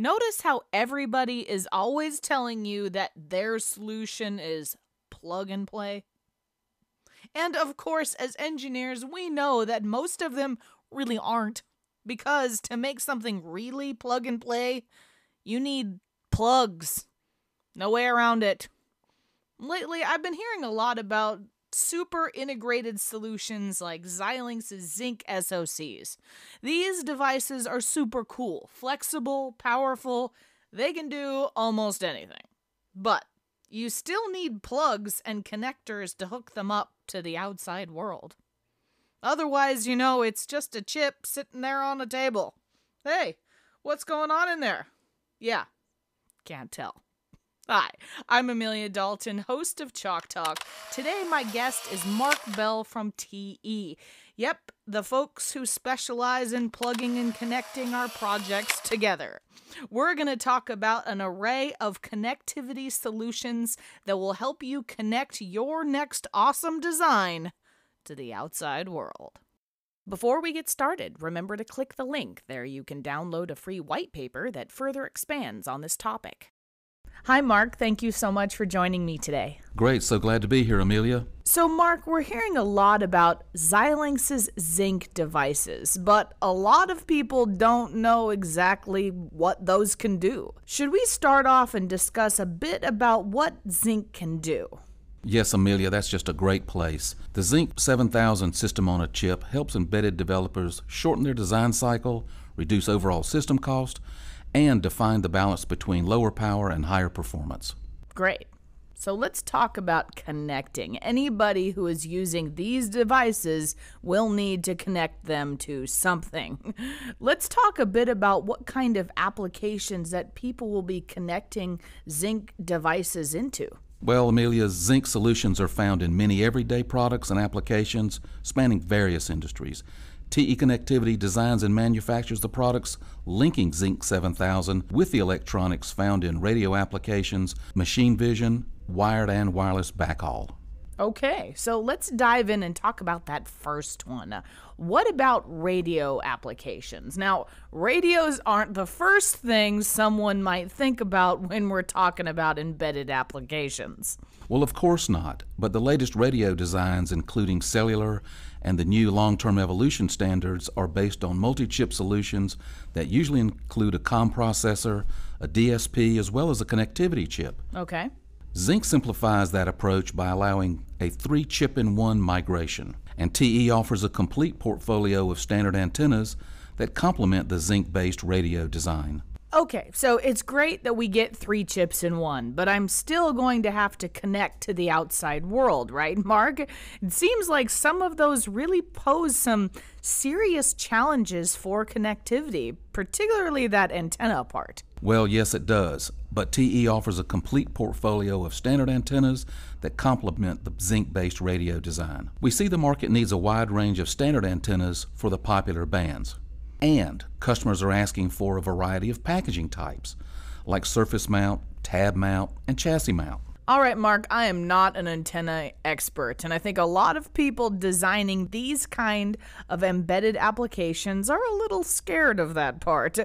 Notice how everybody is always telling you that their solution is plug and play? And of course, as engineers, we know that most of them really aren't. Because to make something really plug and play, you need plugs. No way around it. Lately, I've been hearing a lot about super integrated solutions like Xilinx's Zynq SoCs. These devices are super cool, flexible, powerful, they can do almost anything. But you still need plugs and connectors to hook them up to the outside world. Otherwise, you know, it's just a chip sitting there on a table. Hey, what's going on in there? Yeah, can't tell. Hi, I'm Amelia Dalton, host of Chalk Talk. Today, my guest is Mark Bell from TE. Yep, the folks who specialize in plugging and connecting our projects together. We're going to talk about an array of connectivity solutions that will help you connect your next awesome design to the outside world. Before we get started, remember to click the link. There you can download a free white paper that further expands on this topic. Hi, Mark. Thank you so much for joining me today. Great. So glad to be here, Amelia. So, Mark, we're hearing a lot about Xilinx's Zynq devices, but a lot of people don't know exactly what those can do. Should we start off and discuss a bit about what Zynq can do? Yes, Amelia, that's just a great place. The Zynq 7000 system on a chip helps embedded developers shorten their design cycle, reduce overall system cost, and define the balance between lower power and higher performance. Great. So let's talk about connecting. Anybody who is using these devices will need to connect them to something. Let's talk a bit about what kind of applications that people will be connecting Zynq devices into. Well, Amelia, Zynq solutions are found in many everyday products and applications spanning various industries. TE Connectivity designs and manufactures the products linking Zynq 7000 with the electronics found in radio applications, machine vision, wired and wireless backhaul. Okay, so let's dive in and talk about that first one. What about radio applications? Now, radios aren't the first thing someone might think about when we're talking about embedded applications. Well, of course not, but the latest radio designs, including cellular and the new long term evolution standards, are based on multi chip solutions that usually include a COM processor, a DSP, as well as a connectivity chip. Okay. Zynq simplifies that approach by allowing a three chip in one migration, and TE offers a complete portfolio of standard antennas that complement the Zynq based radio design. Okay, so it's great that we get three chips in one, but I'm still going to have to connect to the outside world, right, Mark? It seems like some of those really pose some serious challenges for connectivity, particularly that antenna part. Well, yes, it does, but TE offers a complete portfolio of standard antennas that complement the Zynq based radio design. We see the market needs a wide range of standard antennas for the popular bands. And customers are asking for a variety of packaging types, like surface mount, tab mount, and chassis mount. All right, Mark, I am not an antenna expert, and I think a lot of people designing these kind of embedded applications are a little scared of that part.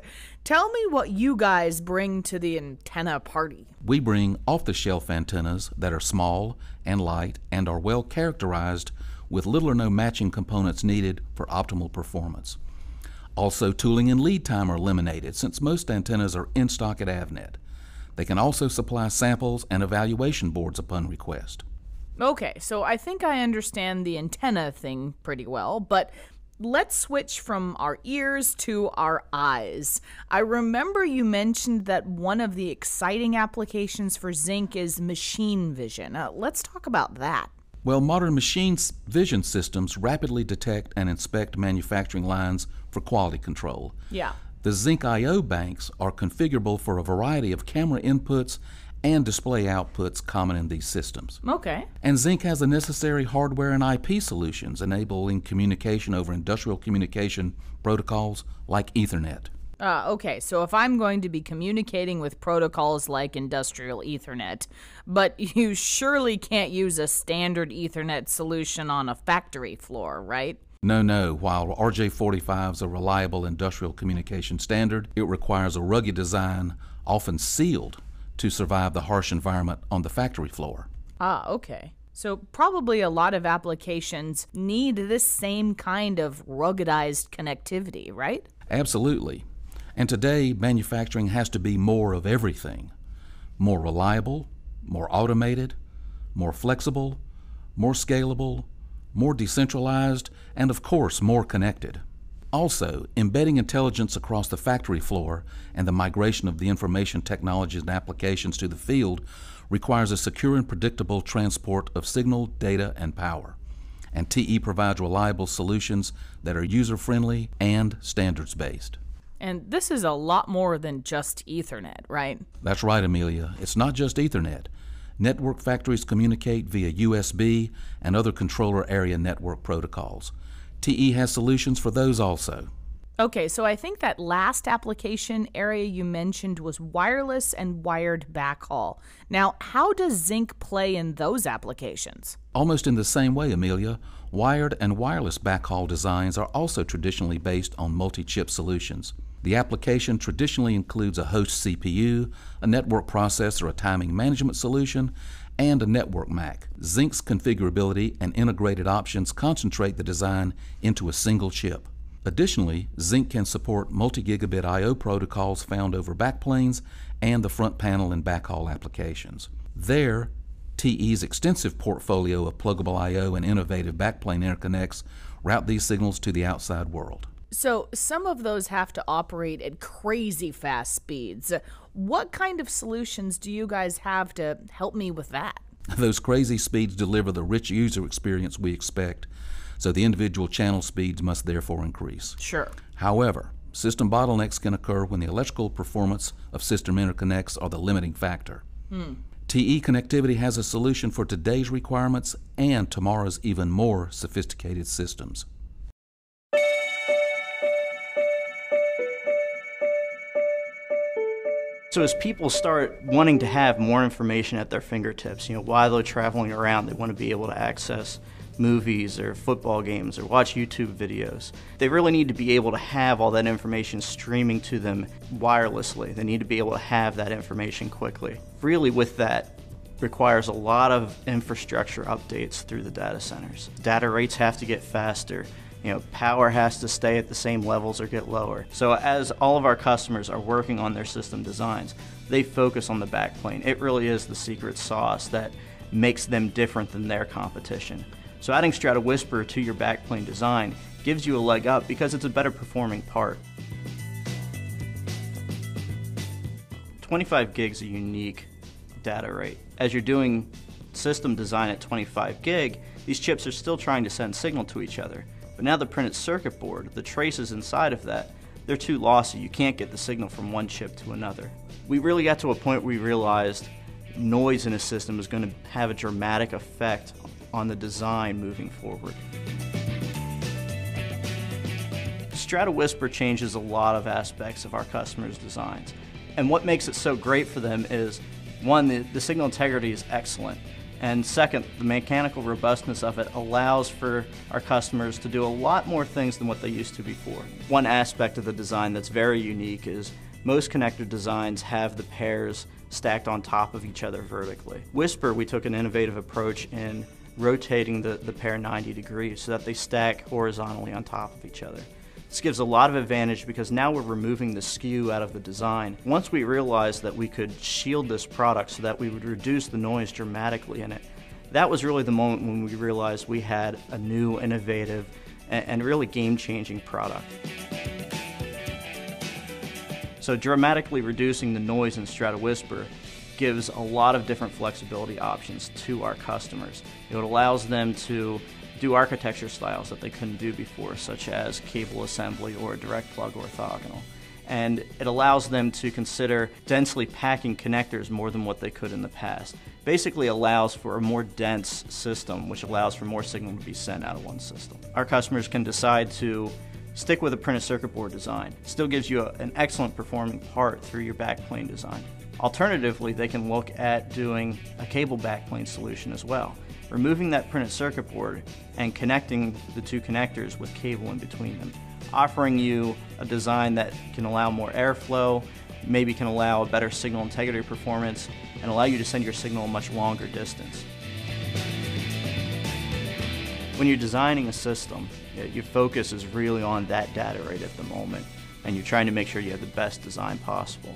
Tell me what you guys bring to the antenna party. We bring off the shelf antennas that are small and light and are well characterized with little or no matching components needed for optimal performance. Also, tooling and lead time are eliminated since most antennas are in stock at Avnet. They can also supply samples and evaluation boards upon request. Okay, so I think I understand the antenna thing pretty well, but let's switch from our ears to our eyes. I remember you mentioned that one of the exciting applications for Zynq is machine vision. Uh, let's talk about that. Well, modern machine vision systems rapidly detect and inspect manufacturing lines for quality control. Yeah. The Zynq I/O banks are configurable for a variety of camera inputs and display outputs common in these systems. Okay. And Zynq has the necessary hardware and IP solutions enabling communication over industrial communication protocols like Ethernet. Uh, okay, so if I'm going to be communicating with protocols like industrial Ethernet, but you surely can't use a standard Ethernet solution on a factory floor, right? No, no. While RJ45 is a reliable industrial communication standard, it requires a rugged design, often sealed, to survive the harsh environment on the factory floor. Ah, okay. So, probably a lot of applications need this same kind of ruggedized connectivity, right? Absolutely. And today, manufacturing has to be more of everything more reliable, more automated, more flexible, more scalable, more decentralized, and of course, more connected. Also, embedding intelligence across the factory floor and the migration of the information technologies and applications to the field requires a secure and predictable transport of signal, data, and power. And TE provides reliable solutions that are user friendly and standards based. And this is a lot more than just Ethernet, right? That's right, Amelia. It's not just Ethernet. Network factories communicate via USB and other controller area network protocols. TE has solutions for those also. Okay, so I think that last application area you mentioned was wireless and wired backhaul. Now, how does Zynq play in those applications? Almost in the same way, Amelia. Wired and wireless backhaul designs are also traditionally based on multi chip solutions. The application traditionally includes a host CPU, a network processor, a timing management solution, and a network MAC. Zynq's configurability and integrated options concentrate the design into a single chip. Additionally, Zynq can support multi-gigabit I.O. protocols found over backplanes and the front panel and backhaul applications. There, TE's extensive portfolio of pluggable I.O. and innovative backplane interconnects route these signals to the outside world. So, some of those have to operate at crazy fast speeds. What kind of solutions do you guys have to help me with that? Those crazy speeds deliver the rich user experience we expect, so the individual channel speeds must therefore increase. Sure. However, system bottlenecks can occur when the electrical performance of system interconnects are the limiting factor. Hmm. TE connectivity has a solution for today's requirements and tomorrow's even more sophisticated systems. So as people start wanting to have more information at their fingertips, you know, while they're traveling around, they want to be able to access movies or football games or watch YouTube videos. They really need to be able to have all that information streaming to them wirelessly. They need to be able to have that information quickly. Really with that requires a lot of infrastructure updates through the data centers. Data rates have to get faster you know, power has to stay at the same levels or get lower. So as all of our customers are working on their system designs, they focus on the backplane. It really is the secret sauce that makes them different than their competition. So adding STRADA Whisper to your backplane design gives you a leg up because it's a better performing part. 25 gigs a unique data rate. As you're doing system design at 25 gig, these chips are still trying to send signal to each other. But now the printed circuit board, the traces inside of that, they're too lossy. You can't get the signal from one chip to another. We really got to a point where we realized noise in a system is going to have a dramatic effect on the design moving forward. STRADA Whisper changes a lot of aspects of our customers' designs. And what makes it so great for them is one, the, the signal integrity is excellent. And second, the mechanical robustness of it allows for our customers to do a lot more things than what they used to before. One aspect of the design that's very unique is most connector designs have the pairs stacked on top of each other vertically. Whisper, we took an innovative approach in rotating the, the pair 90 degrees so that they stack horizontally on top of each other. This gives a lot of advantage because now we're removing the skew out of the design. Once we realized that we could shield this product so that we would reduce the noise dramatically in it, that was really the moment when we realized we had a new, innovative, and really game-changing product. So dramatically reducing the noise in STRADA Whisper gives a lot of different flexibility options to our customers. It allows them to do architecture styles that they couldn't do before, such as cable assembly or direct plug orthogonal. And it allows them to consider densely packing connectors more than what they could in the past. Basically allows for a more dense system, which allows for more signal to be sent out of one system. Our customers can decide to stick with a printed circuit board design. Still gives you a, an excellent performing part through your backplane design. Alternatively, they can look at doing a cable backplane solution as well. removing that printed circuit board and connecting the two connectors with cable in between them, offering you a design that can allow more airflow, maybe can allow a better signal integrity performance, and allow you to send your signal a much longer distance. When you're designing a system, your focus is really on that data rate at the moment, and you're trying to make sure you have the best design possible.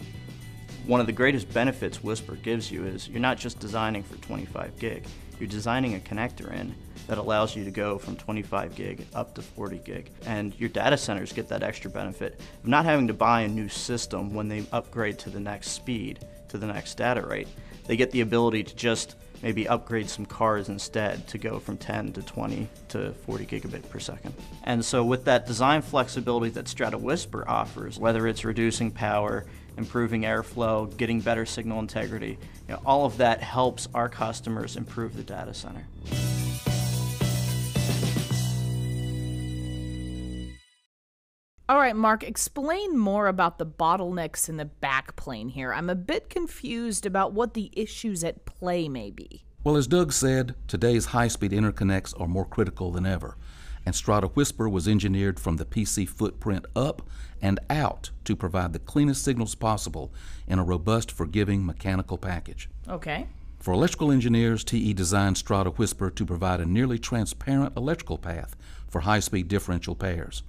One of the greatest benefits Whisper gives you is you're not just designing for 25 gig, you're designing a connector in that allows you to go from 25 gig up to 40 gig. And your data centers get that extra benefit of not having to buy a new system when they upgrade to the next speed, to the next data rate. They get the ability to just maybe upgrade some cards instead to go from 10 to 20 to 40 gigabit per second. And so with that design flexibility that STRADA Whisper offers, whether it's reducing power, improving airflow, getting better signal integrity, you know, all of that helps our customers improve the data center. All right, Mark, explain more about the bottlenecks in the backplane here. I'm a bit confused about what the issues at play may be. Well, as Doug said, today's high speed interconnects are more critical than ever, and STRADA Whisper was engineered from the PC footprint up and out to provide the cleanest signals possible in a robust, forgiving mechanical package. Okay. For electrical engineers, TE designed STRADA Whisper to provide a nearly transparent electrical path for high speed differential pairs.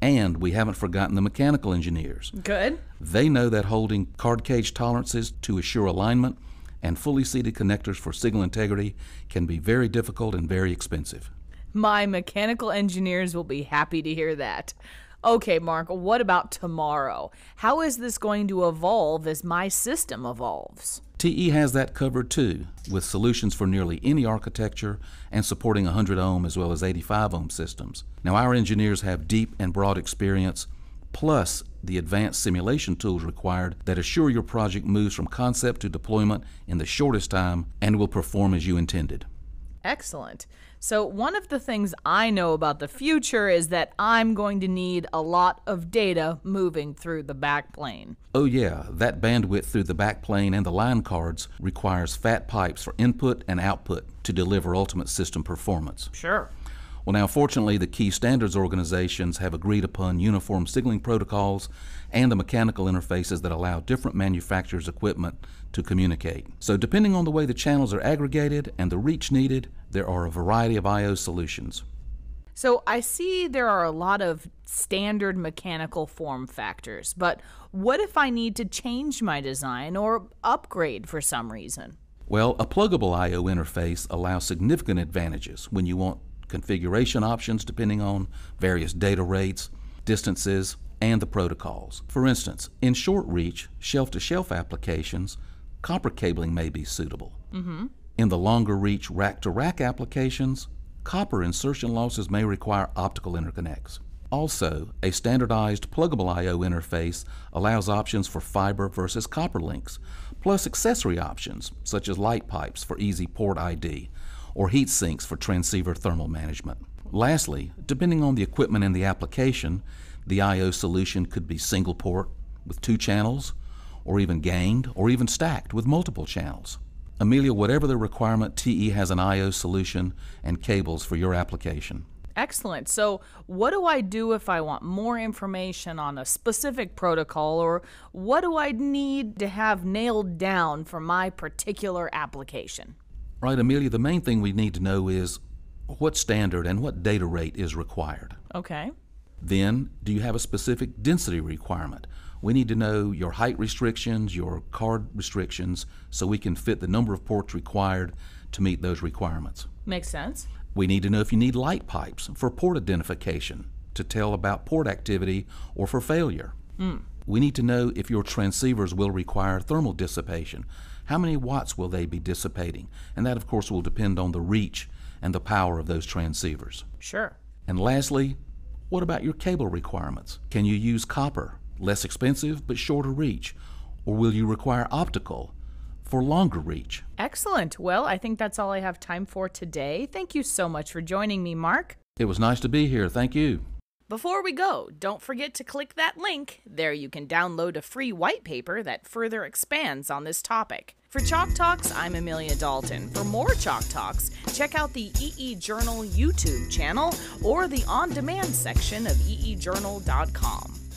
And we haven't forgotten the mechanical engineers. Good. They know that holding card cage tolerances to assure alignment and fully seated connectors for signal integrity can be very difficult and very expensive. My mechanical engineers will be happy to hear that. Okay, Mark, what about tomorrow? How is this going to evolve as my system evolves? TE has that covered too, with solutions for nearly any architecture and supporting 100 ohm as well as 85 ohm systems. Now, our engineers have deep and broad experience, plus the advanced simulation tools required that assure your project moves from concept to deployment in the shortest time and will perform as you intended. Excellent. So, one of the things I know about the future is that I'm going to need a lot of data moving through the backplane. Oh, yeah, that bandwidth through the backplane and the line cards requires fat pipes for input and output to deliver ultimate system performance. Sure. Well, now, fortunately, the key standards organizations have agreed upon uniform signaling protocols and the mechanical interfaces that allow different manufacturers' equipment to communicate. So, depending on the way the channels are aggregated and the reach needed, there are a variety of I/O solutions. So, I see there are a lot of standard mechanical form factors, but what if I need to change my design or upgrade for some reason? Well, a pluggable I/O interface allows significant advantages when you want configuration options depending on various data rates, distances, and the protocols. For instance, in short reach, shelf to shelf applications, copper cabling may be suitable. Mm-hmm. In the longer reach rack to rack applications, copper insertion losses may require optical interconnects. Also, a standardized pluggable I/O interface allows options for fiber versus copper links, plus accessory options such as light pipes for easy port ID or heat sinks for transceiver thermal management. Lastly, depending on the equipment and the application, the I/O solution could be single port with two channels, or even ganged, or even stacked with multiple channels. Amelia, whatever the requirement, TE has an I/O solution and cables for your application. Excellent. So, what do I do if I want more information on a specific protocol, or what do I need to have nailed down for my particular application? Right, Amelia, the main thing we need to know is what standard and what data rate is required. Okay. Then, do you have a specific density requirement? We need to know your height restrictions, your card restrictions, so we can fit the number of ports required to meet those requirements. Makes sense. We need to know if you need light pipes for port identification to tell about port activity or for failure. Mm. We need to know if your transceivers will require thermal dissipation. How many watts will they be dissipating? And that, of course, will depend on the reach and the power of those transceivers. Sure. And lastly, what about your cable requirements? Can you use copper, less expensive but shorter reach? Or will you require optical for longer reach? Excellent. Well, I think that's all I have time for today. Thank you so much for joining me, Mark. It was nice to be here. Thank you. Before we go, don't forget to click that link. There you can download a free white paper that further expands on this topic. For Chalk Talks, I'm Amelia Dalton. For more Chalk Talks, check out the EE Journal YouTube channel or the on demand section of eejournal.com.